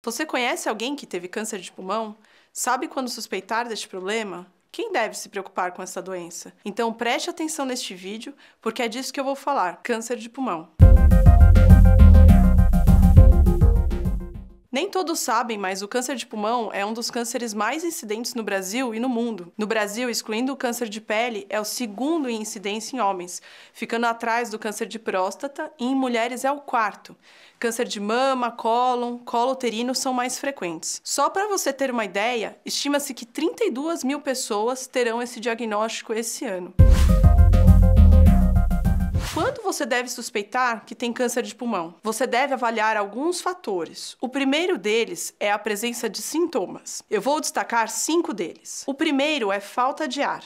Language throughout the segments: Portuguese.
Você conhece alguém que teve câncer de pulmão? Sabe quando suspeitar deste problema? Quem deve se preocupar com essa doença? Então preste atenção neste vídeo, porque é disso que eu vou falar: câncer de pulmão. Nem todos sabem, mas o câncer de pulmão é um dos cânceres mais incidentes no Brasil e no mundo. No Brasil, excluindo o câncer de pele, é o segundo em incidência em homens, ficando atrás do câncer de próstata e em mulheres é o quarto. Câncer de mama, cólon, colo uterino são mais frequentes. Só para você ter uma ideia, estima-se que 32 mil pessoas terão esse diagnóstico esse ano. Quando você deve suspeitar que tem câncer de pulmão? Você deve avaliar alguns fatores. O primeiro deles é a presença de sintomas. Eu vou destacar cinco deles. O primeiro é falta de ar.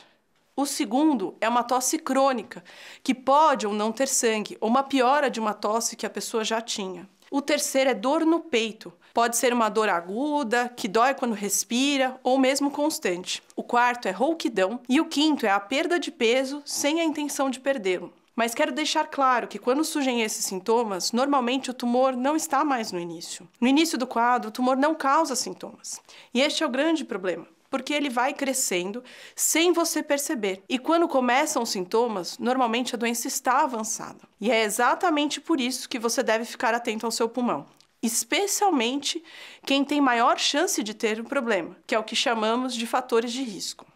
O segundo é uma tosse crônica, que pode ou não ter sangue, ou uma piora de uma tosse que a pessoa já tinha. O terceiro é dor no peito. Pode ser uma dor aguda, que dói quando respira, ou mesmo constante. O quarto é rouquidão. E o quinto é a perda de peso sem a intenção de perdê-lo. Mas quero deixar claro que quando surgem esses sintomas, normalmente o tumor não está mais no início. No início do quadro, o tumor não causa sintomas. E este é o grande problema, porque ele vai crescendo sem você perceber. E quando começam os sintomas, normalmente a doença está avançada. E é exatamente por isso que você deve ficar atento ao seu pulmão. Especialmente quem tem maior chance de ter um problema, que é o que chamamos de fatores de risco.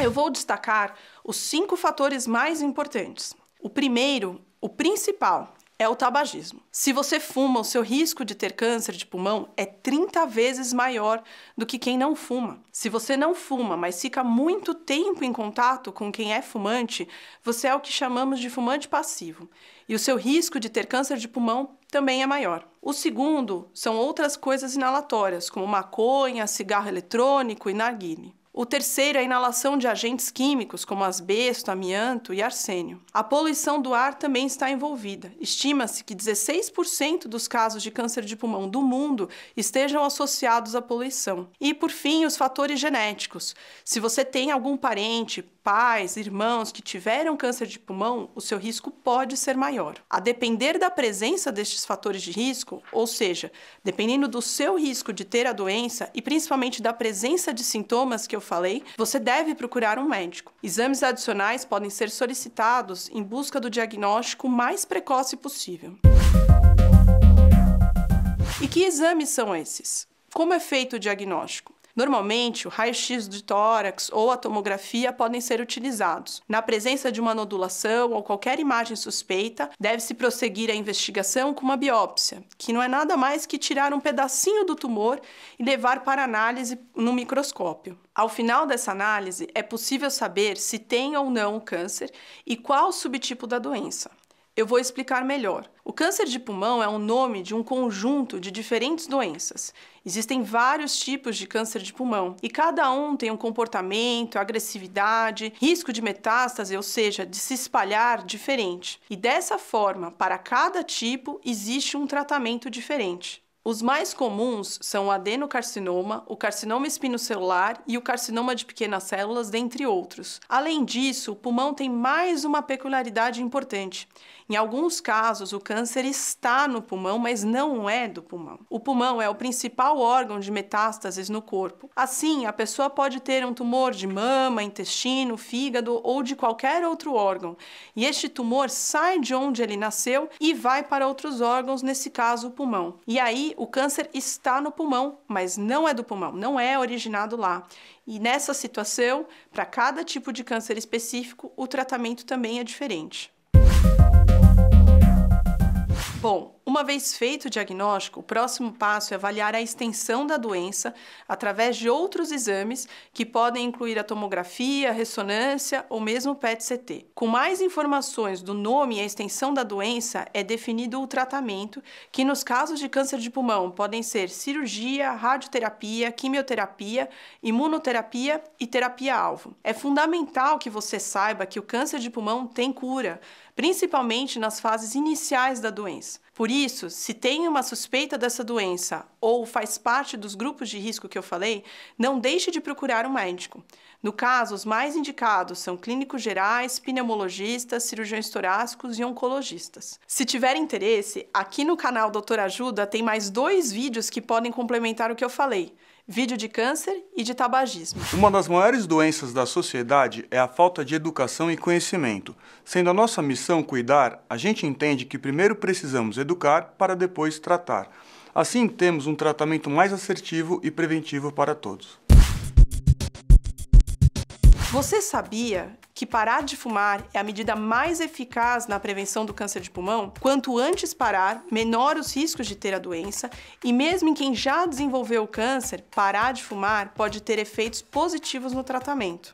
Eu vou destacar os cinco fatores mais importantes. O primeiro, o principal, é o tabagismo. Se você fuma, o seu risco de ter câncer de pulmão é 30 vezes maior do que quem não fuma. Se você não fuma, mas fica muito tempo em contato com quem é fumante, você é o que chamamos de fumante passivo. E o seu risco de ter câncer de pulmão também é maior. O segundo são outras coisas inalatórias, como maconha, cigarro eletrônico e narguile. O terceiro é a inalação de agentes químicos como asbesto, amianto e arsênio. A poluição do ar também está envolvida. Estima-se que 16% dos casos de câncer de pulmão do mundo estejam associados à poluição. E, por fim, os fatores genéticos. Se você tem algum parente, pais, irmãos que tiveram câncer de pulmão, o seu risco pode ser maior. A depender da presença destes fatores de risco, ou seja, dependendo do seu risco de ter a doença e principalmente da presença de sintomas que eu falei, você deve procurar um médico. Exames adicionais podem ser solicitados em busca do diagnóstico mais precoce possível. E que exames são esses? Como é feito o diagnóstico? Normalmente, o raio-x de tórax ou a tomografia podem ser utilizados. Na presença de uma nodulação ou qualquer imagem suspeita, deve-se prosseguir a investigação com uma biópsia, que não é nada mais que tirar um pedacinho do tumor e levar para análise no microscópio. Ao final dessa análise, é possível saber se tem ou não o câncer e qual o subtipo da doença. Eu vou explicar melhor. O câncer de pulmão é um nome de um conjunto de diferentes doenças. Existem vários tipos de câncer de pulmão e cada um tem um comportamento, agressividade, risco de metástase, ou seja, de se espalhar diferente. E dessa forma, para cada tipo, existe um tratamento diferente. Os mais comuns são o adenocarcinoma, o carcinoma espinocelular e o carcinoma de pequenas células, dentre outros. Além disso, o pulmão tem mais uma peculiaridade importante. Em alguns casos, o câncer está no pulmão, mas não é do pulmão. O pulmão é o principal órgão de metástases no corpo. Assim, a pessoa pode ter um tumor de mama, intestino, fígado ou de qualquer outro órgão. E este tumor sai de onde ele nasceu e vai para outros órgãos, nesse caso, o pulmão. E aí, o câncer está no pulmão, mas não é do pulmão, não é originado lá. E nessa situação, para cada tipo de câncer específico, o tratamento também é diferente. Bom, uma vez feito o diagnóstico, o próximo passo é avaliar a extensão da doença através de outros exames que podem incluir a tomografia, a ressonância ou mesmo o PET-CT. Com mais informações do nome e a extensão da doença, é definido o tratamento, que nos casos de câncer de pulmão podem ser cirurgia, radioterapia, quimioterapia, imunoterapia e terapia-alvo. É fundamental que você saiba que o câncer de pulmão tem cura, principalmente nas fases iniciais da doença. Por isso, se tem uma suspeita dessa doença ou faz parte dos grupos de risco que eu falei, não deixe de procurar um médico. No caso, os mais indicados são clínicos gerais, pneumologistas, cirurgiões torácicos e oncologistas. Se tiver interesse, aqui no canal Doutor Ajuda tem mais dois vídeos que podem complementar o que eu falei vídeo de câncer e de tabagismo. Uma das maiores doenças da sociedade é a falta de educação e conhecimento. Sendo a nossa missão cuidar, a gente entende que primeiro precisamos educar para depois tratar. Assim, temos um tratamento mais assertivo e preventivo para todos. Você sabia que parar de fumar é a medida mais eficaz na prevenção do câncer de pulmão? Quanto antes parar, menor os riscos de ter a doença, e mesmo em quem já desenvolveu o câncer, parar de fumar pode ter efeitos positivos no tratamento.